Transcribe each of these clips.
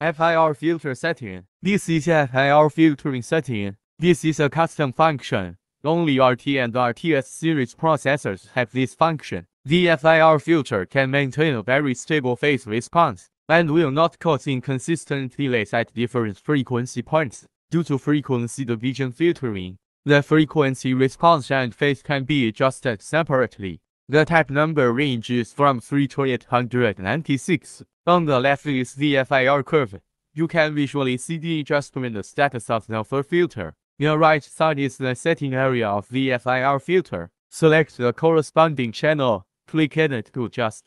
FIR filter setting. This is FIR filtering setting. This is a custom function. Only RT and RTS series processors have this function. The FIR filter can maintain a very stable phase response and will not cause inconsistent delays at different frequency points. Due to frequency division filtering, the frequency response and phase can be adjusted separately. The type number range is from 3 to 896. On the left is the FIR curve. You can visually see the adjustment status of the filter. The right side is the setting area of the FIR filter. Select the corresponding channel. Click Edit to adjust.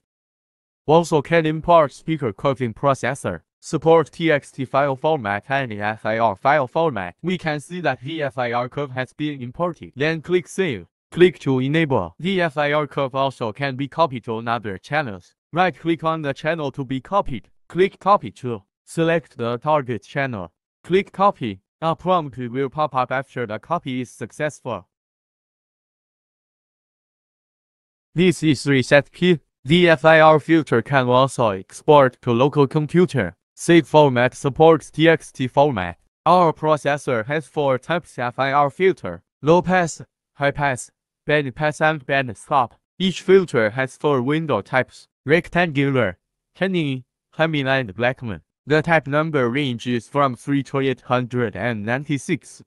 Also can import speaker curving processor. Support TXT file format and FIR file format. We can see that the FIR curve has been imported. Then click Save. Click to enable. The FIR curve also can be copied to another channels. Right-click on the channel to be copied. Click Copy to. Select the target channel. Click Copy. A prompt will pop up after the copy is successful. This is reset key. The FIR filter can also export to local computer. Save format supports TXT format. Our processor has four types FIR filter. Low pass, high pass, band pass and band stop. Each filter has four window types. Rectangular, Kenny, Hamming and Blackman. The type number range is from 3 to 896.